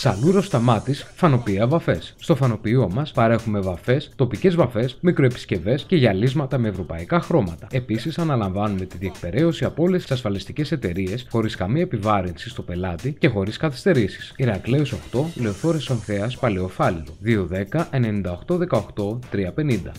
Σαλούρο Σταμάτη, φανοποιία βαφές. Στο φανοποιείο μας παρέχουμε βαφές, τοπικές βαφές, μικροεπισκευές και γυαλίσματα με ευρωπαϊκά χρώματα. Επίσης, αναλαμβάνουμε τη διεκπαιρέωση από όλες τις ασφαλιστικές εταιρείες χωρίς καμία επιβάρυνση στο πελάτη και χωρίς καθυστερήσεις. Ηρακλέος 8, Λεωφόρε Ονθέα Παλαιοφάλιλο. 210 98 18 350.